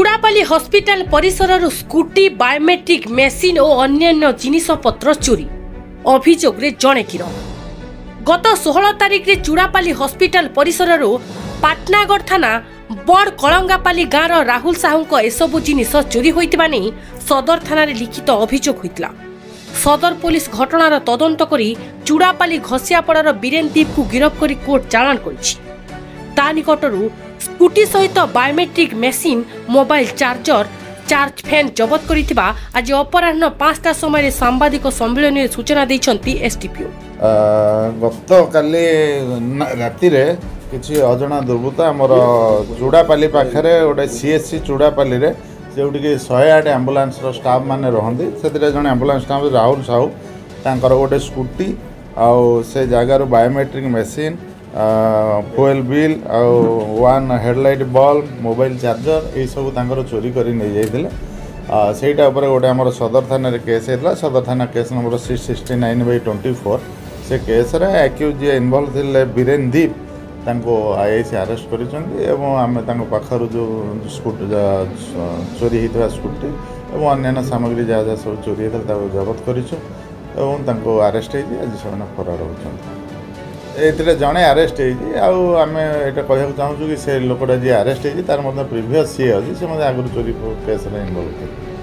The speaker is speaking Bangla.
চুড়াপালি হসপিটাল পরিসরর স্কুটি বায়োমেট্রিক মেসিন ও অন্যান্য জিনিসপত্র চুরি অভিযোগে জনে কির গত ষোহল তারিখে চুড়াপালি হসপিটাল পরিসরর পাটনাগড় থানা বড় কলঙ্গাপালি গাঁর রাহুল সাহু এসবু জিনিস চুরি হয়ে সদর থানার লিখিত অভিযোগ হয়েছিল সদর পুলিশ ঘটনার তদন্ত করে চুড়াপালি ঘষিয়াপড়ার বীরেন দ্বীপ গিরফ করে কোর্ট চালাণ করেছে তা নিকটর ସ୍କୁଟି ସହିତ biometric machine mobile charger charge fan ଜବତ କରିଥିବା ଆଜି ଅପରାହ୍ନ ପାଞ୍ଚଟା ସମୟରେ ସାମ୍ବାଦିକ ସମ୍ମିଳନୀରେ ସୂଚନା ଦେଇଛନ୍ତି ଏସ୍ଡିପିଓ ଗତକାଲି ରାତିରେ କିଛି ଅଜଣା ଦୁର୍ବୃତ୍ତ ଆମର ଚୁଡ଼ାପାଲି ପାଖରେ ଗୋଟେ ସିଏସ୍ସି ଚୁଡ଼ାପାଲିରେ ଯେଉଁଠିକି ଶହେ ଆଠ ଆମ୍ବୁଲାନ୍ସର ଷ୍ଟାଫ୍ମାନେ ରହନ୍ତି ସେଥିରେ ଜଣେ ଆମ୍ବୁଲାନ୍ସ ଷ୍ଟାଫ୍ ରାହୁଲ ସାହୁ ତାଙ୍କର ଗୋଟେ ସ୍କୁଟି ଆଉ ସେ ଜାଗାରୁ ବାୟୋମେଟ୍ରିକ୍ ମେସିନ୍ ফুয়েল বিଲ୍ ଆଉ one headlight bulb mobile charger ଏଇସବୁ ତାଙ୍କର ଚୋରି କରି ନେଇଯାଇଥିଲେ ସେଇଟା ଉପରେ ଗୋଟେ ଆମର ସଦର ଥାନାରେ କେସ୍ ହେଇଥିଲା ସଦର ଥାନା case number six sixty nine by twenty four ସେ କେସ୍ରେ ଆକ୍ୟୁଜ୍ ଯିଏ ଇନଭଲ୍ଭ ଥିଲେ ବୀରେନ୍ ଦୀପ ତାଙ୍କୁ ଆଇ ଆଇ ସି ଆରେଷ୍ଟ କରିଛନ୍ତି ଏବଂ ଆମେ ତାଙ୍କ ପାଖରୁ ଯେଉଁ ସ୍କୁଟି ଚୋରି ହେଇଥିବା ସ୍କୁଟି ଏବଂ ଅନ୍ୟାନ୍ୟ ସାମଗ୍ରୀ ଯାହା ଯାହା ସବୁ ଚୋରି ହେଇଥିଲା ତାକୁ ଜବତ କରିଛୁ ଏବଂ ତାଙ୍କୁ ଆରେଷ୍ଟ ହେଇଛି ଆଜି ସେମାନେ ଫରାର ହେଉଛନ୍ତି ଏଥିରେ ଜଣେ ଆରେଷ୍ଟ ହେଇଛି ଆଉ ଆମେ ଏଇଟା କହିବାକୁ ଚାହୁଁଛୁ କି ସେ ଲୋକଟା ଯିଏ ଆରେଷ୍ଟ ହେଇଛି ତାର ମଧ୍ୟ ପ୍ରିଭିୟସ୍ ସିଏ ଅଛି ସେ ମଧ୍ୟ ଆଗରୁ ଚୋରି କେସ୍ରେ ଇନଭଲ୍ଭ ଥିଲେ